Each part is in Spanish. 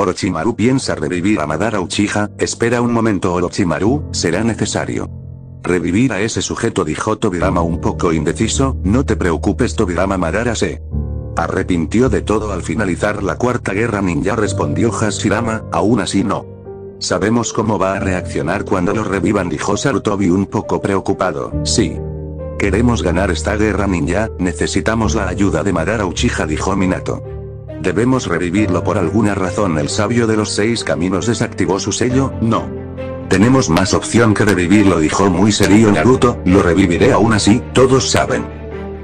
Orochimaru piensa revivir a Madara Uchiha, espera un momento Orochimaru, será necesario. Revivir a ese sujeto dijo Tobirama un poco indeciso, no te preocupes Tobirama Madara se arrepintió de todo al finalizar la cuarta guerra ninja respondió Hashirama, aún así no. Sabemos cómo va a reaccionar cuando lo revivan dijo Sarutobi un poco preocupado, sí. Queremos ganar esta guerra ninja, necesitamos la ayuda de Madara Uchiha dijo Minato. Debemos revivirlo por alguna razón el sabio de los seis caminos desactivó su sello, no. Tenemos más opción que revivirlo dijo muy serio Naruto, lo reviviré aún así, todos saben.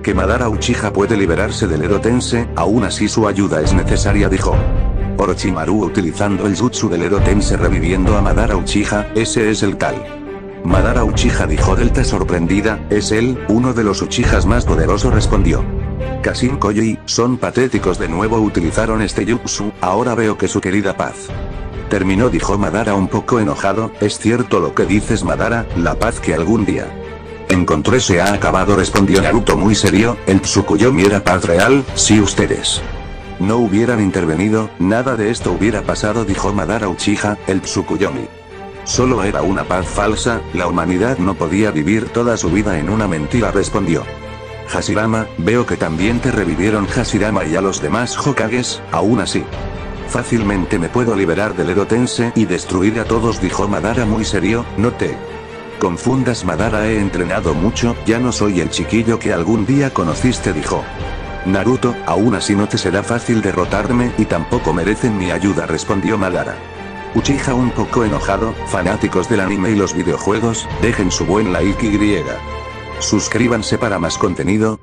Que Madara Uchiha puede liberarse del Erotense, aún así su ayuda es necesaria dijo. Orochimaru utilizando el jutsu del Erotense reviviendo a Madara Uchiha, ese es el tal. Madara Uchiha dijo Delta sorprendida, es él, uno de los Uchihas más poderosos respondió. Kasim Koji, son patéticos de nuevo utilizaron este jutsu, ahora veo que su querida paz. Terminó dijo Madara un poco enojado, es cierto lo que dices Madara, la paz que algún día. Encontré se ha acabado respondió Naruto muy serio, el Tsukuyomi era paz real, si ustedes no hubieran intervenido, nada de esto hubiera pasado dijo Madara Uchiha, el Tsukuyomi. Solo era una paz falsa, la humanidad no podía vivir toda su vida en una mentira respondió. Hashirama, veo que también te revivieron Hashirama y a los demás Hokages, aún así. Fácilmente me puedo liberar del Erotense y destruir a todos dijo Madara muy serio, no te confundas Madara he entrenado mucho, ya no soy el chiquillo que algún día conociste dijo. Naruto, aún así no te será fácil derrotarme y tampoco merecen mi ayuda respondió Madara. Uchiha un poco enojado, fanáticos del anime y los videojuegos, dejen su buen like y griega. Suscríbanse para más contenido,